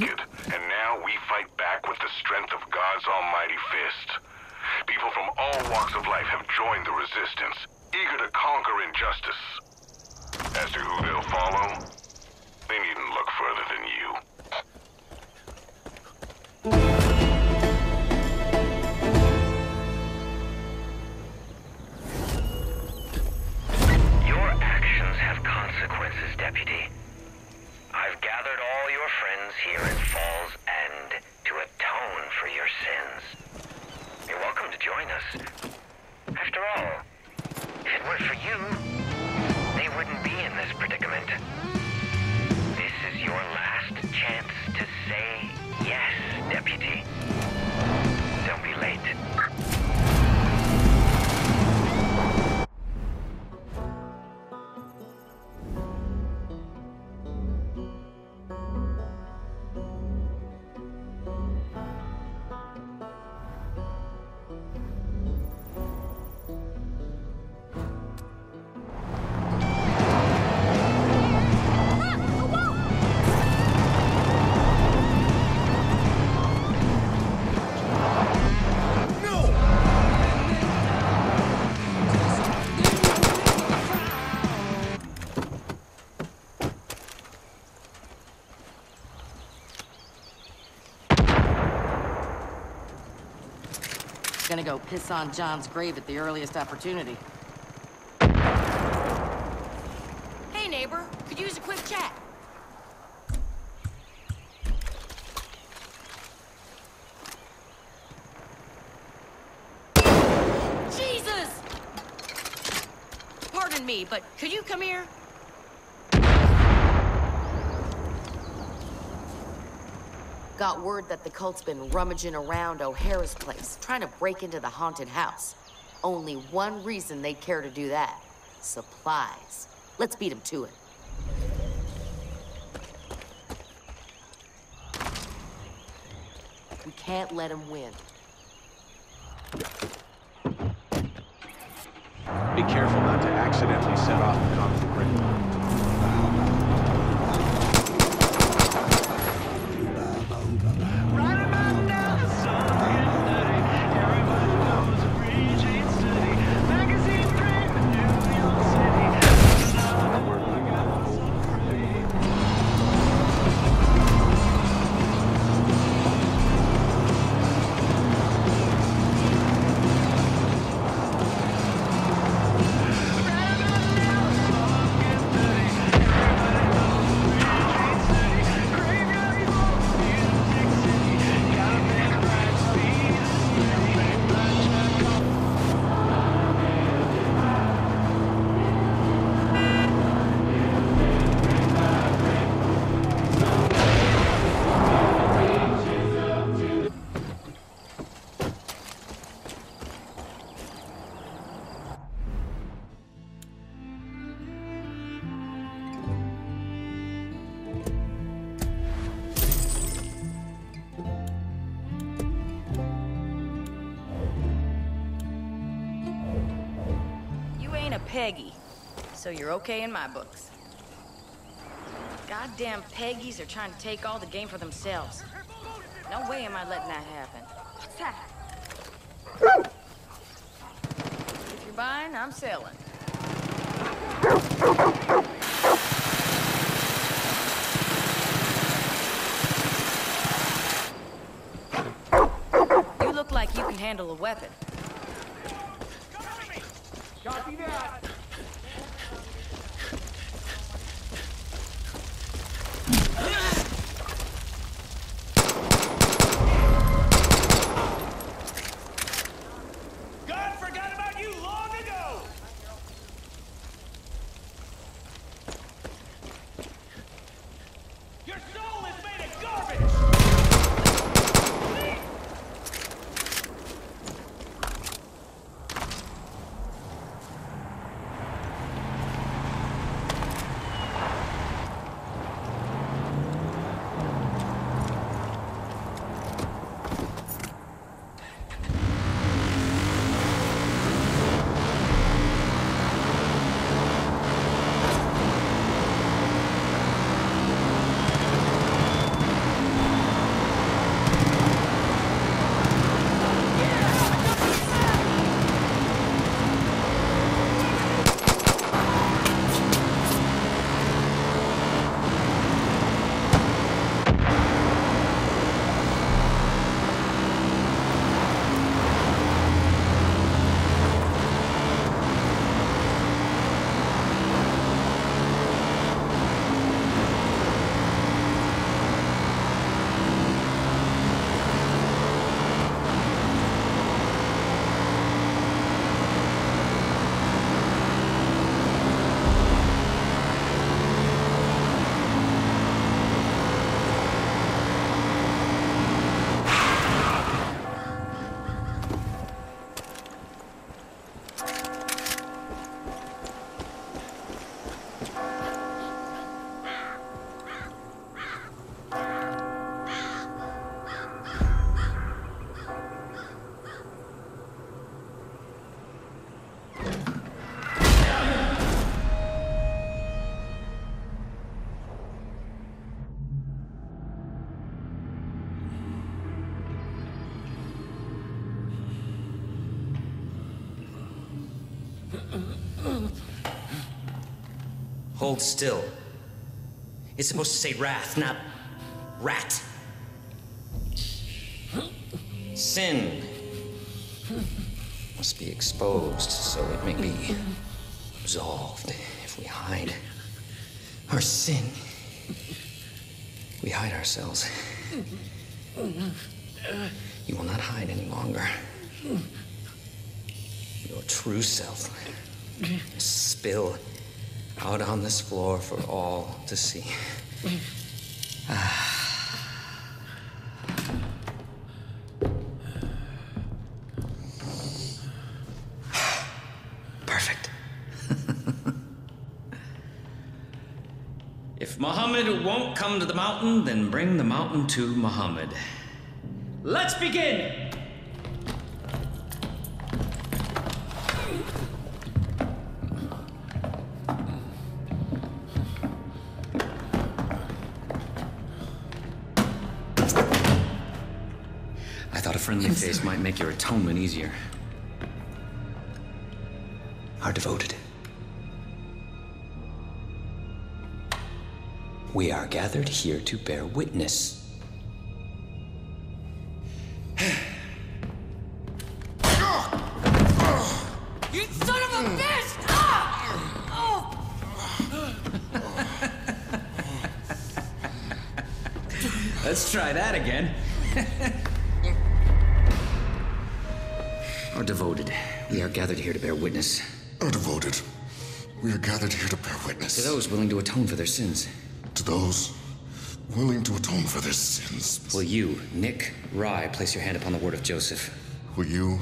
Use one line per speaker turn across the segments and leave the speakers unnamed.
and now we fight back with the strength of God's almighty fist. People from all walks of life have joined the resistance, eager to conquer injustice. As to who they'll follow, they needn't look further than you.
Your actions have consequences, Deputy. I've gathered all your friends here at Fall's End to atone for your sins. You're welcome to join us. After all, if it weren't for you, they wouldn't be in this predicament. This is your last chance to say yes, Deputy. Don't be late.
Go piss on John's grave at the earliest opportunity.
Hey, neighbor. Could you use a quick chat. Jesus! Pardon me, but could you come here?
Got word that the cult's been rummaging around O'Hara's place, trying to break into the haunted house. Only one reason they'd care to do that. Supplies. Let's beat them to it. We can't let them win.
Be careful not to accidentally set off the conflagration.
Peggy, so you're okay in my books. Goddamn Peggies are trying to take all the game for themselves. No way am I letting that happen. What's that? If you're buying, I'm selling. You look like you can handle a weapon.
Hold still. It's supposed to say wrath, not rat. Sin must be exposed so it may be absolved if we hide our sin. We hide ourselves. You will not hide any longer. Your true self spill out on this floor for all to see. Perfect. if Muhammad won't come to the mountain, then bring the mountain to Muhammad. Let's begin! Friendly face might make your atonement easier. Our devoted. We are gathered here to bear witness.
You son of a bitch! Ah! Oh!
Let's try that again. Our devoted. We are gathered here to bear witness
Are devoted. We are gathered here to bear witness.
to those willing to atone for their sins.
to those willing to atone for their sins.
Will you, Nick Rye, place your hand upon the word of Joseph?
Will you,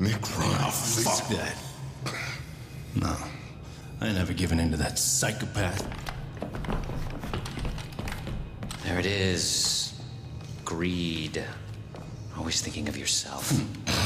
Nick Ryan,
Oh, fuck that. No. I ain't never given in to that psychopath.
There it is. Greed. Always thinking of yourself.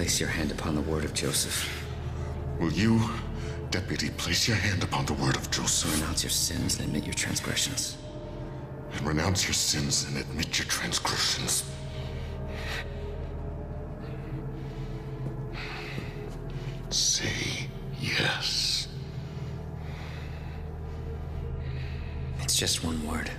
place your hand upon the word of Joseph?
will you, deputy, place your hand upon the word of Joseph
Renounce your sins and admit your transgressions.
and renounce your sins and admit your transgressions? Say yes.
It's just one word.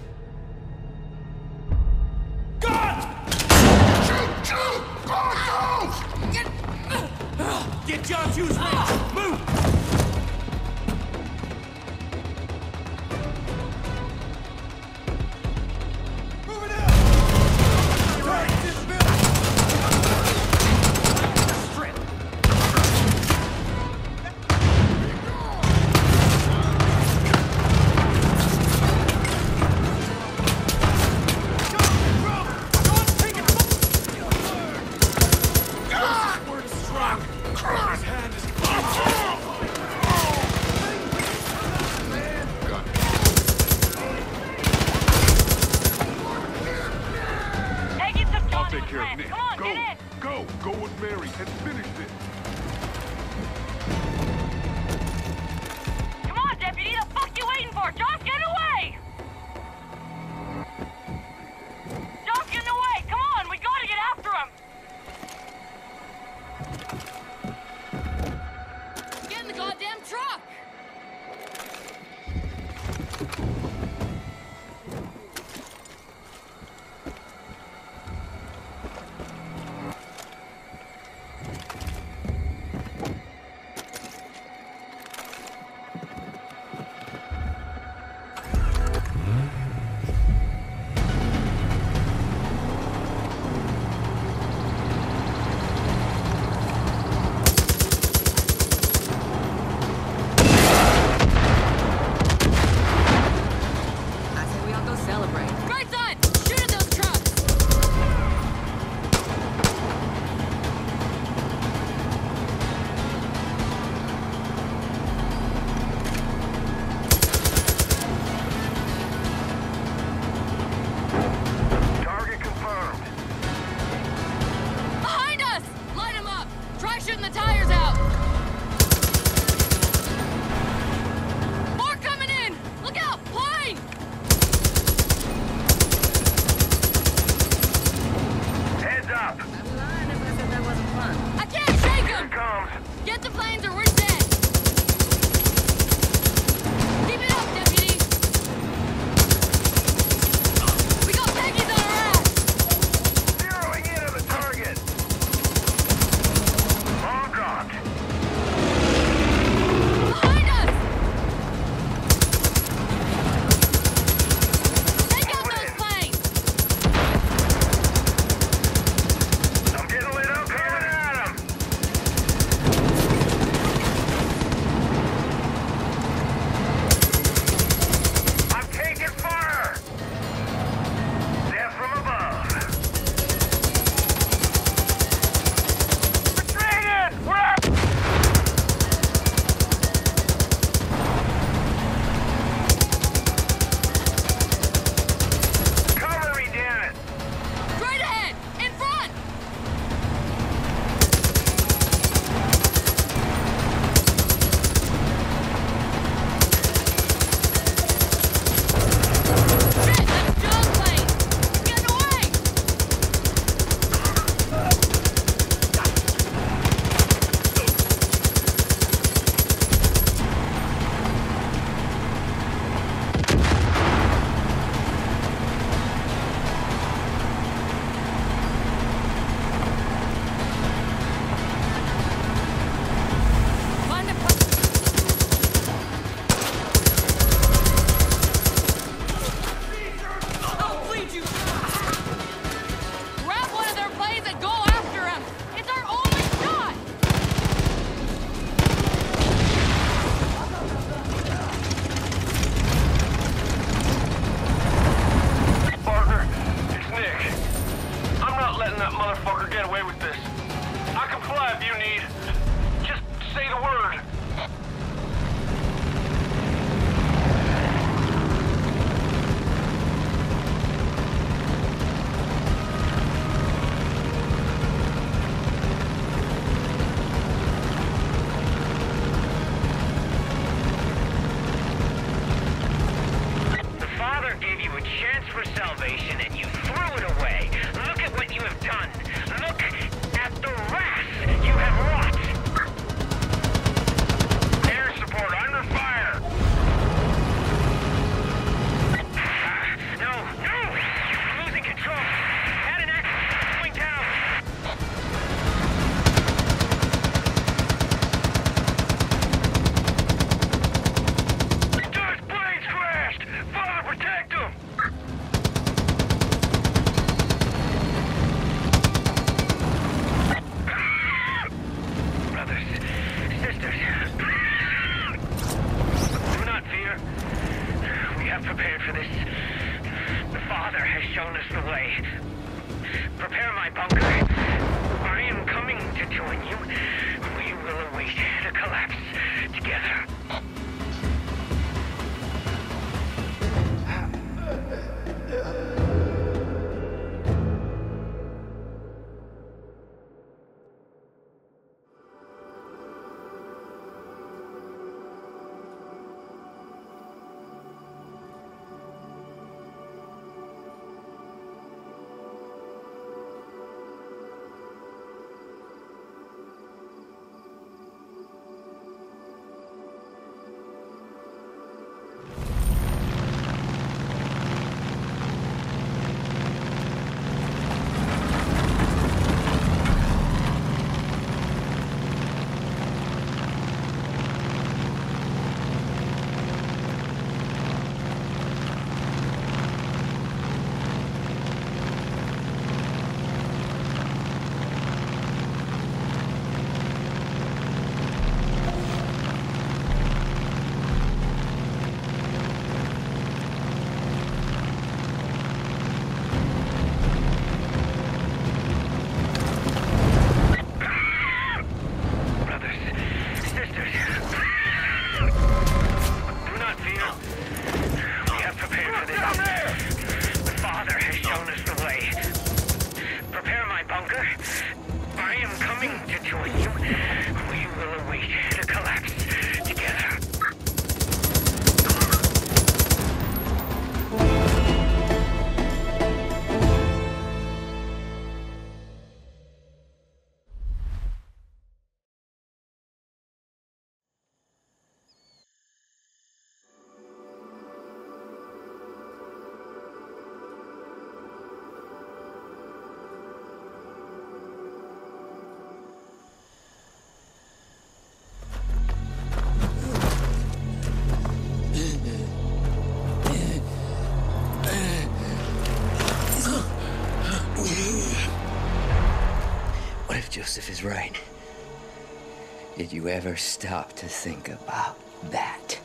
You
ever stop to think about that?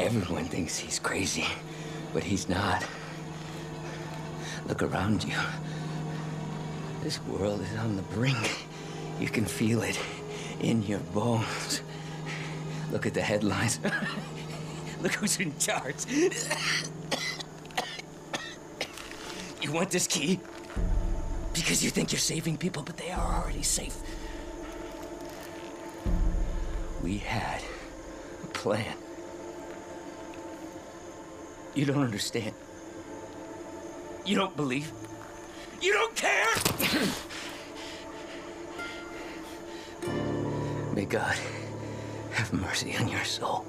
Everyone thinks he's crazy, but he's not. Look around you. This world is on the brink. You can feel it in your bones. Look at the headlines. Look who's in charge. you want this key? Because you think you're saving people, but they are already safe. We had a plan. You don't understand. You don't believe. You don't care! May God have mercy on your soul.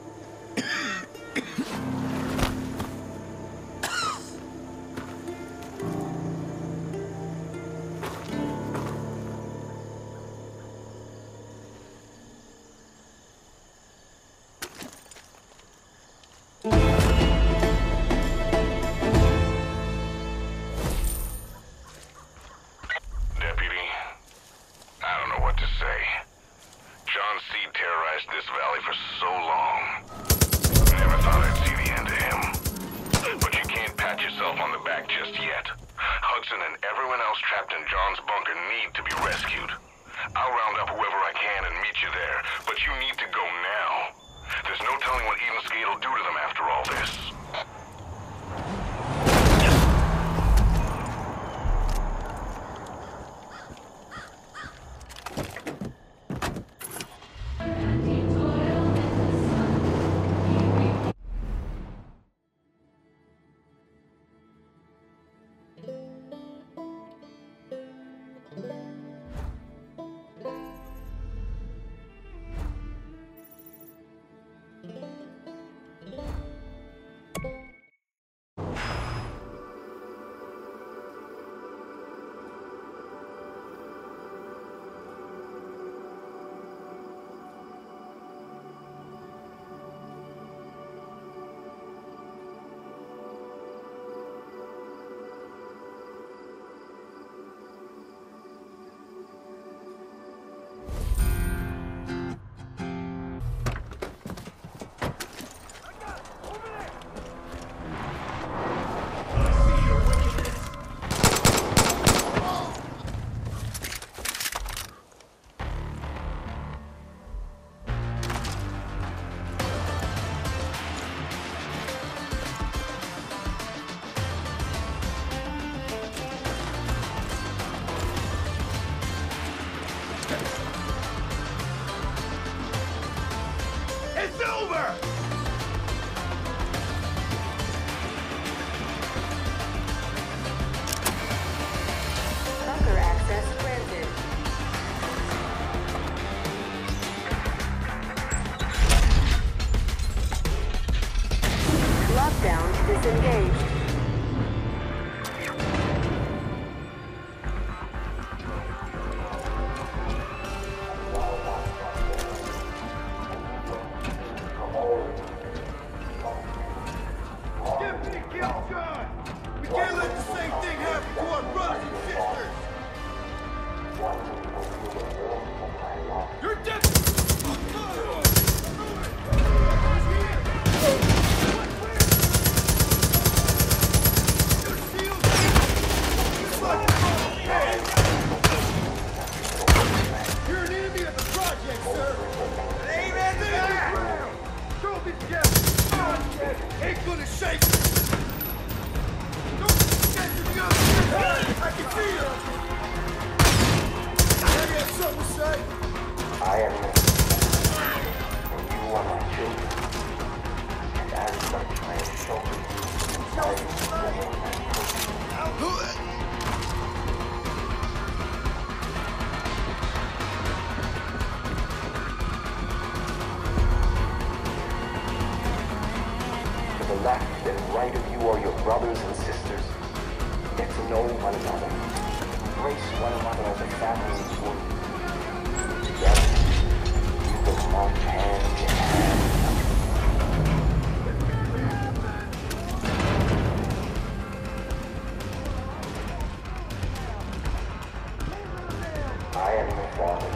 And everyone else trapped in John's bunker need to be rescued. I'll round up whoever I can and meet you there, but you need to go now. There's no telling what Eden's Gate will do to them after all this.
You're dead!
problem.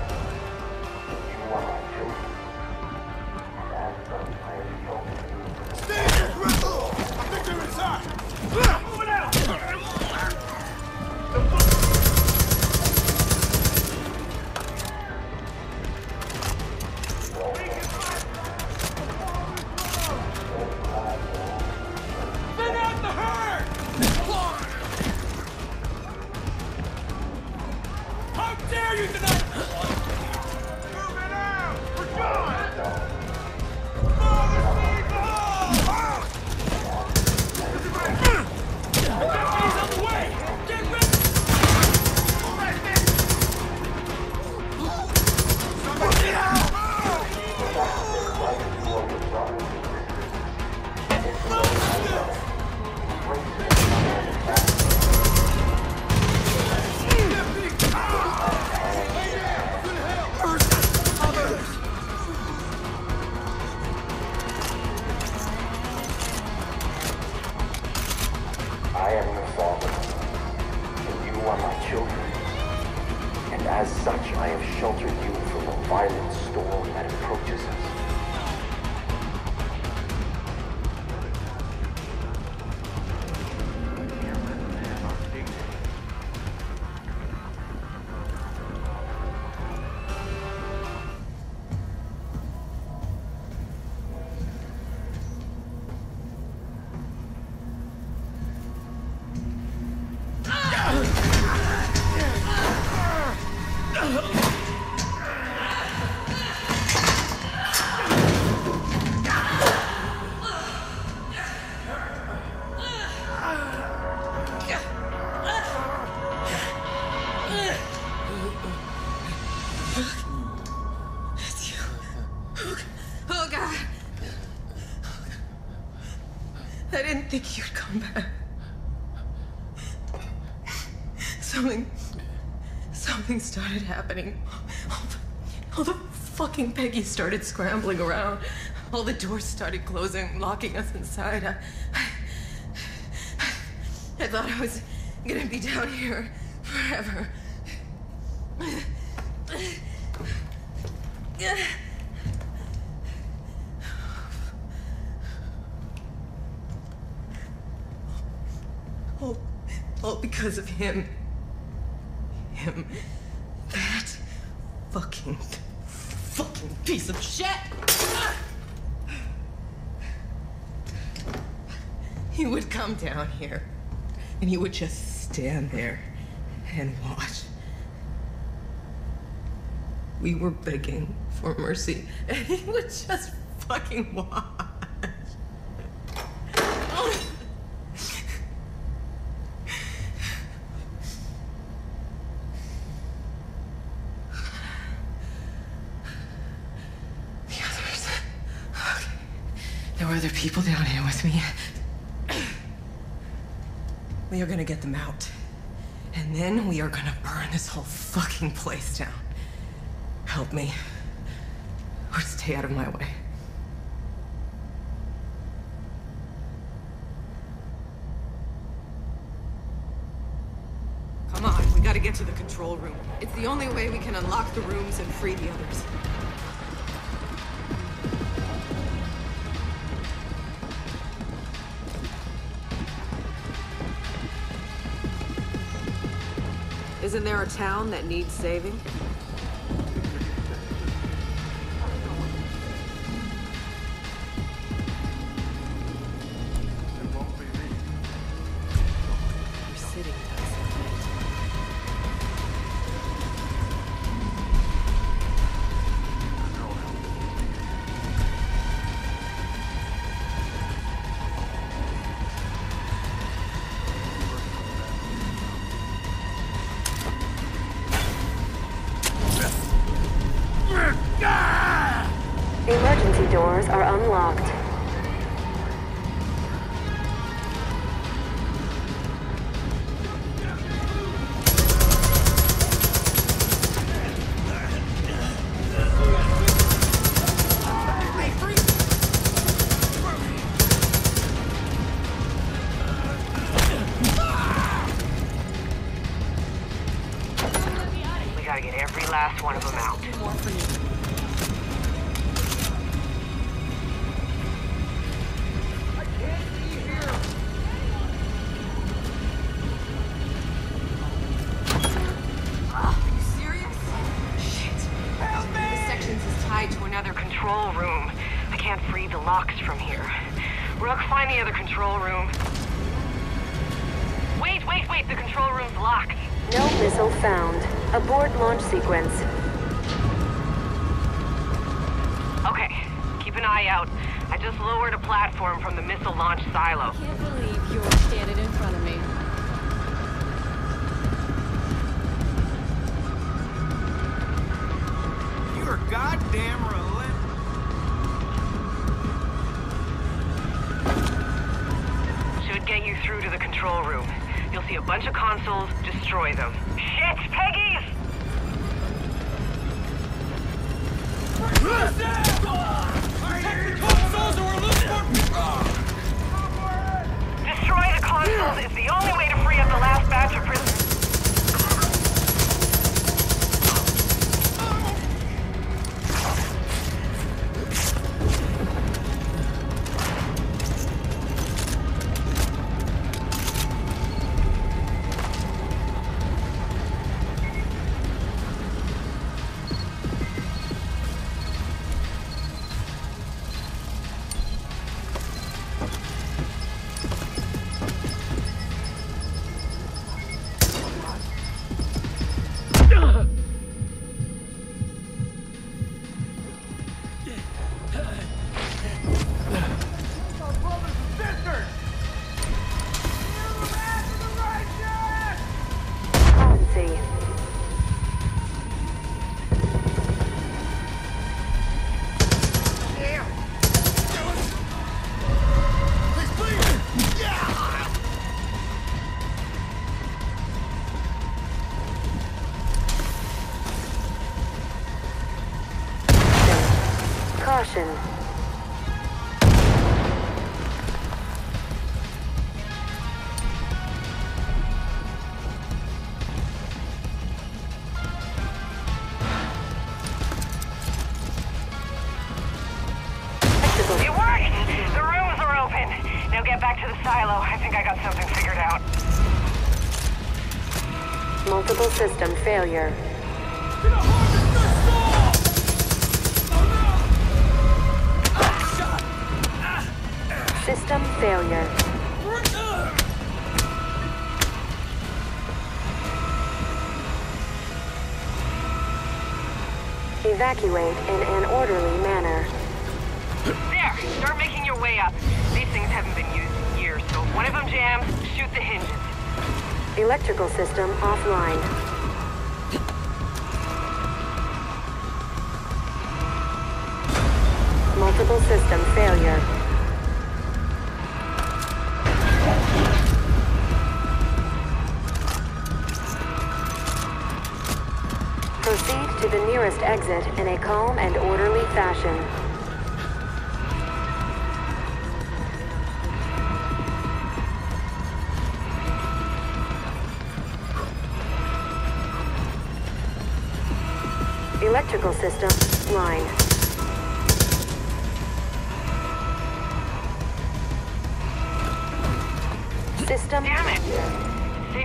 Think you'd come back. Something. Something started happening. All the, fucking Peggy started scrambling around. All the doors started closing, locking us inside. I, I thought I was gonna be down here forever. All, all because of him. Him. That fucking, fucking piece of shit! He would come down here and he would just stand there and watch. We were begging for mercy and he would just fucking watch. The others. Okay. There were other people down here me. We are gonna get them out. And then we are gonna burn this whole fucking place down. Help me. Or stay out of my way. Come on, we gotta get to the control room. It's the only way we can unlock the rooms and free the others.
Isn't there a town that needs saving?
Emergency doors are unlocked.
Goddamn relentless.
Should get you through to the control room. You'll see a bunch of consoles. Destroy them. Shit, Peggy's! Consoles. Destroy the consoles. is the only way to free up the last batch of prisoners.
Failure. System failure. Evacuate in an orderly manner.
There! Start making your way up. These things haven't been used in years, so if one of them jams, shoot the hinges.
Electrical system offline. Multiple system failure. Proceed to the nearest exit in a calm and orderly fashion. Electrical system line.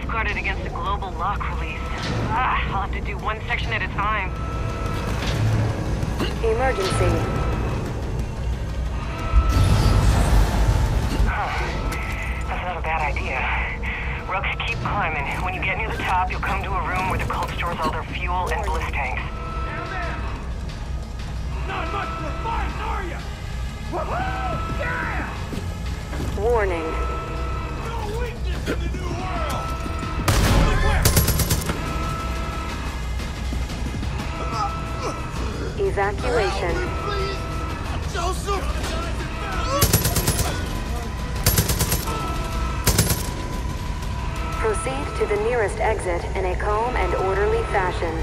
Safeguarded against a global lock release. Ah, I'll have to do one section at a time.
Emergency.
That's not a bad idea. Rook, keep climbing. When you get near the top, you'll come to a room where the cult stores all their fuel and bliss tanks.
Not much for fun, are you? Woohoo! Yeah!
Warning.
No
Evacuation.
Joseph!
Proceed to the nearest exit in a calm and orderly fashion.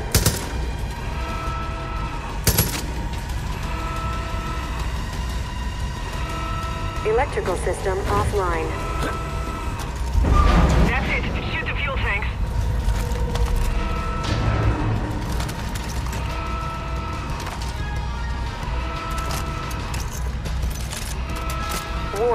Electrical system offline.